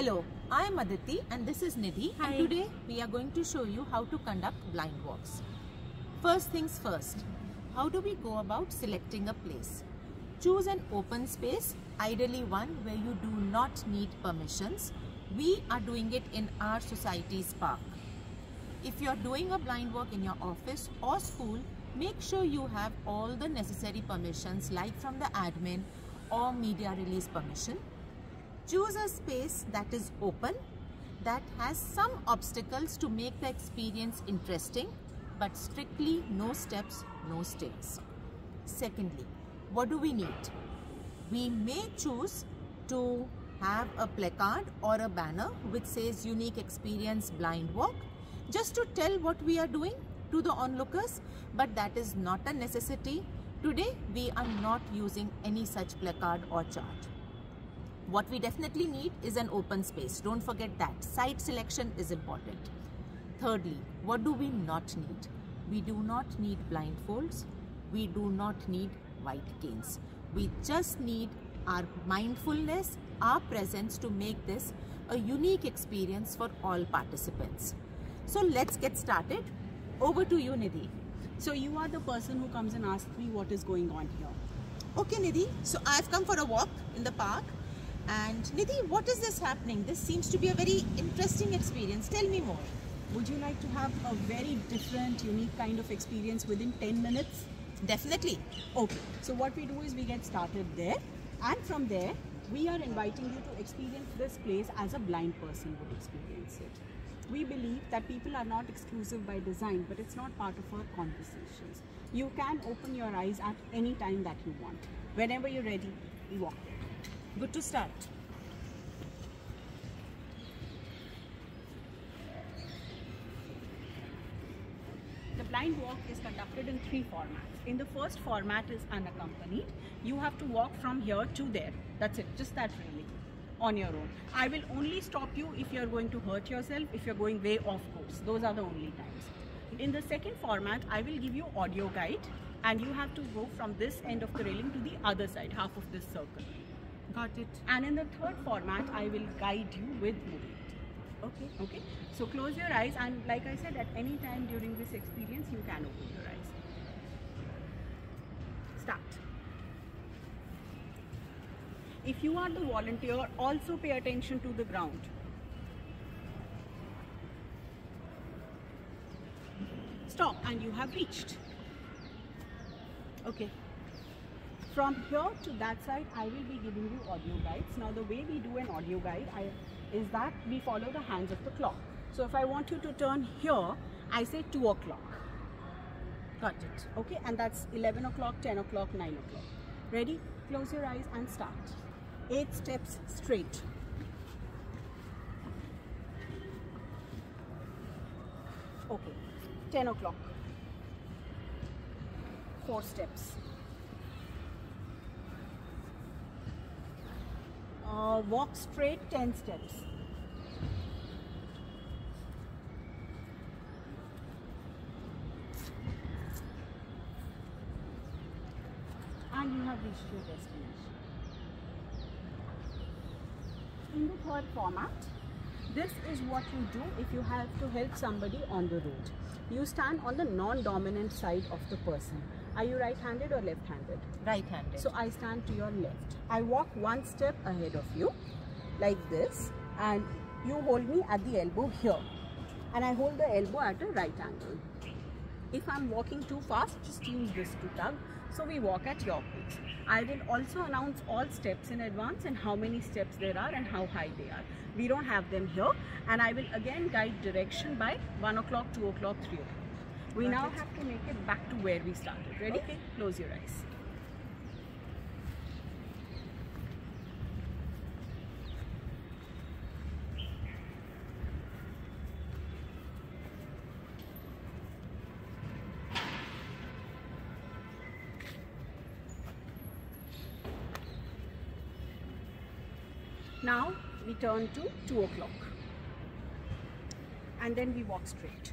Hello, I am Aditi and this is Nidhi Hi. and today we are going to show you how to conduct blind walks. First things first, how do we go about selecting a place? Choose an open space, ideally one where you do not need permissions. We are doing it in our society's park. If you are doing a blind walk in your office or school, make sure you have all the necessary permissions like from the admin or media release permission. Choose a space that is open, that has some obstacles to make the experience interesting, but strictly no steps, no stairs. Secondly, what do we need? We may choose to have a placard or a banner which says Unique Experience Blind Walk just to tell what we are doing to the onlookers, but that is not a necessity. Today, we are not using any such placard or chart. What we definitely need is an open space. Don't forget that. Site selection is important. Thirdly, what do we not need? We do not need blindfolds. We do not need white canes. We just need our mindfulness, our presence to make this a unique experience for all participants. So let's get started. Over to you, Nidhi. So you are the person who comes and asks me what is going on here. Okay, Nidhi. So I've come for a walk in the park. And Nidhi, what is this happening? This seems to be a very interesting experience. Tell me more. Would you like to have a very different, unique kind of experience within 10 minutes? Definitely. Okay, so what we do is we get started there and from there we are inviting you to experience this place as a blind person would experience it. We believe that people are not exclusive by design but it's not part of our conversations. You can open your eyes at any time that you want. Whenever you're ready, we walk there. Good to start. The blind walk is conducted in three formats. In the first format is unaccompanied. You have to walk from here to there. That's it, just that really, on your own. I will only stop you if you're going to hurt yourself, if you're going way off course. Those are the only times. In the second format, I will give you audio guide and you have to go from this end of the railing to the other side, half of this circle. Got it. And in the third format, I will guide you with movement. Okay. Okay, so close your eyes and like I said, at any time during this experience, you can open your eyes. Start. If you are the volunteer, also pay attention to the ground. Stop and you have reached. Okay. From here to that side, I will be giving you audio guides. Now, the way we do an audio guide I, is that we follow the hands of the clock. So, if I want you to turn here, I say 2 o'clock. Got it. Okay, and that's 11 o'clock, 10 o'clock, 9 o'clock. Ready? Close your eyes and start. 8 steps straight. Okay, 10 o'clock. 4 steps. Walk straight 10 steps. And you have reached your destination. In the third format, this is what you do if you have to help somebody on the road. You stand on the non-dominant side of the person. Are you right-handed or left-handed? Right-handed. So I stand to your left. I walk one step ahead of you like this and you hold me at the elbow here and I hold the elbow at a right angle. If I'm walking too fast, just use this to tug. So we walk at your pace. I will also announce all steps in advance and how many steps there are and how high they are. We don't have them here and I will again guide direction by 1 o'clock, 2 o'clock, 3 o'clock. We now have to make it back to where we started. Ready? Okay. Close your eyes. Now we turn to 2 o'clock and then we walk straight.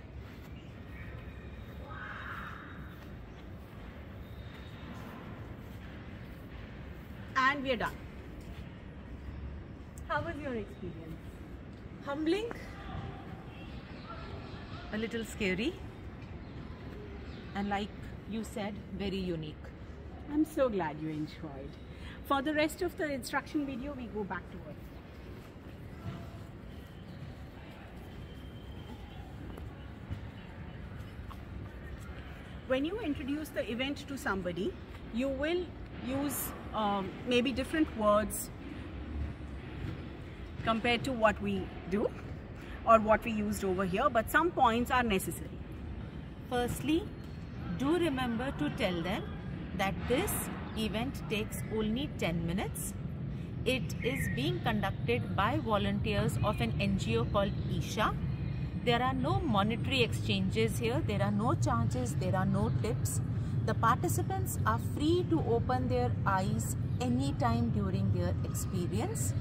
And we are done. How was your experience? Humbling, a little scary, and like you said, very unique. I'm so glad you enjoyed. For the rest of the instruction video, we go back to work. When you introduce the event to somebody, you will use um, maybe different words compared to what we do or what we used over here, but some points are necessary. Firstly, do remember to tell them that this event takes only 10 minutes. It is being conducted by volunteers of an NGO called Esha. There are no monetary exchanges here, there are no charges, there are no tips. The participants are free to open their eyes anytime during their experience.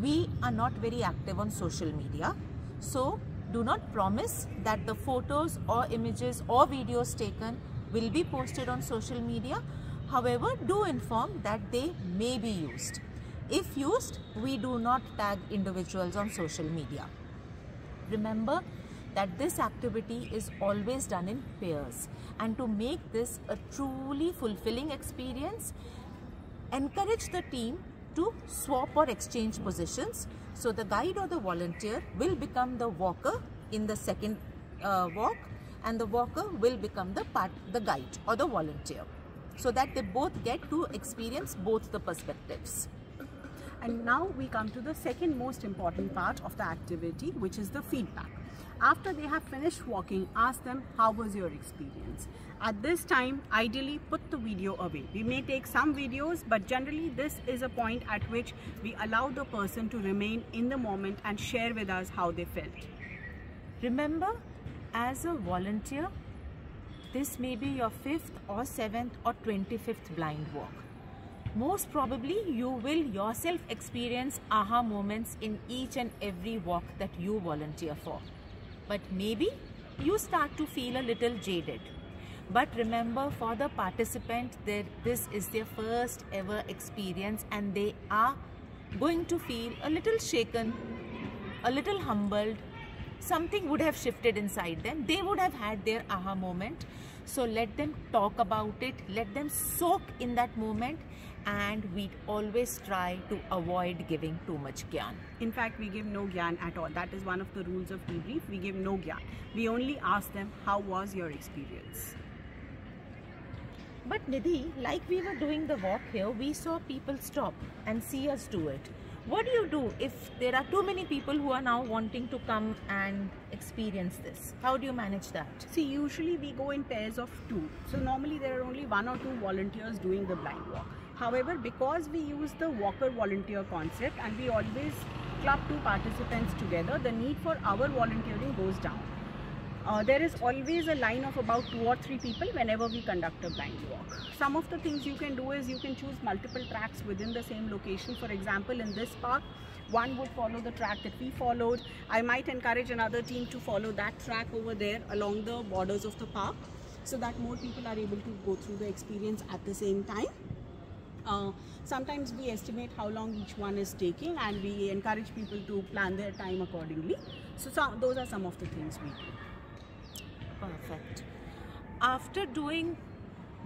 We are not very active on social media, so do not promise that the photos or images or videos taken will be posted on social media. However, do inform that they may be used. If used, we do not tag individuals on social media. Remember that this activity is always done in pairs and to make this a truly fulfilling experience, encourage the team to swap or exchange positions. So the guide or the volunteer will become the walker in the second uh, walk and the walker will become the part, the guide or the volunteer so that they both get to experience both the perspectives. And now we come to the second most important part of the activity, which is the feedback. After they have finished walking, ask them, how was your experience? At this time, ideally put the video away. We may take some videos, but generally this is a point at which we allow the person to remain in the moment and share with us how they felt. Remember, as a volunteer, this may be your fifth or seventh or 25th blind walk. Most probably, you will yourself experience aha moments in each and every walk that you volunteer for. But maybe you start to feel a little jaded. But remember, for the participant, this is their first ever experience and they are going to feel a little shaken, a little humbled, something would have shifted inside them. They would have had their aha moment. So let them talk about it, let them soak in that moment and we always try to avoid giving too much gyan. In fact, we give no gyan at all. That is one of the rules of debrief. We give no gyan. We only ask them, how was your experience? But Nidhi, like we were doing the walk here, we saw people stop and see us do it. What do you do if there are too many people who are now wanting to come and experience this? How do you manage that? See, usually we go in pairs of two. So normally there are only one or two volunteers doing the blind walk. However, because we use the walker volunteer concept and we always club two participants together, the need for our volunteering goes down. Uh, there is always a line of about two or three people whenever we conduct a blind walk. Some of the things you can do is you can choose multiple tracks within the same location. For example, in this park, one would follow the track that we followed. I might encourage another team to follow that track over there along the borders of the park so that more people are able to go through the experience at the same time. Uh, sometimes we estimate how long each one is taking and we encourage people to plan their time accordingly. So some, those are some of the things we do. Perfect. After doing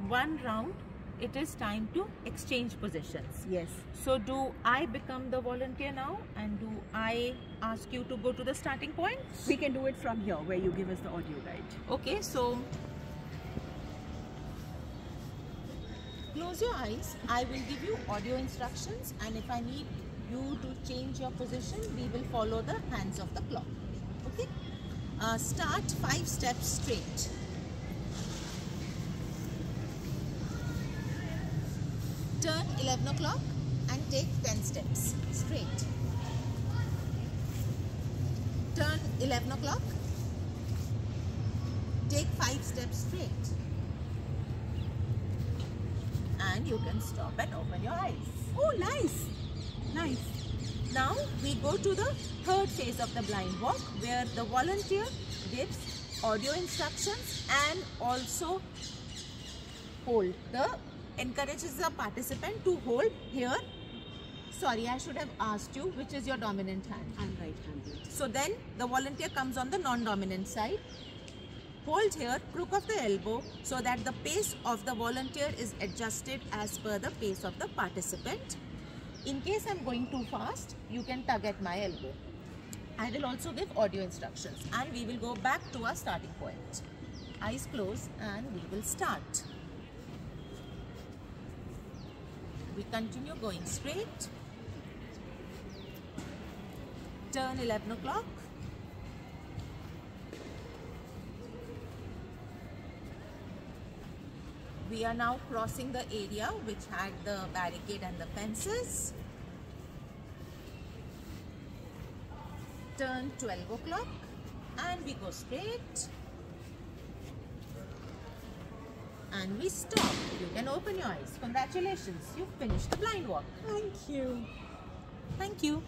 one round, it is time to exchange positions. Yes. So do I become the volunteer now and do I ask you to go to the starting point? We can do it from here where you give us the audio guide. Okay, so close your eyes. I will give you audio instructions and if I need you to change your position, we will follow the hands of the clock. Uh, start five steps straight. Turn 11 o'clock and take 10 steps straight. Turn 11 o'clock. Take 5 steps straight. And you can stop and open your eyes. Oh, nice. Nice. Now we go to the third phase of the blind walk where the volunteer gives audio instructions and also hold the encourages the participant to hold here Sorry, I should have asked you which is your dominant hand. I'm right-handed. So then the volunteer comes on the non-dominant side. Hold here, crook of the elbow so that the pace of the volunteer is adjusted as per the pace of the participant. In case I'm going too fast, you can tug at my elbow. I will also give audio instructions and we will go back to our starting point. Eyes closed and we will start. We continue going straight. Turn 11 o'clock. We are now crossing the area which had the barricade and the fences. Turn 12 o'clock and we go straight. And we stop. You can open your eyes. Congratulations, you've finished the blind walk. Thank you. Thank you.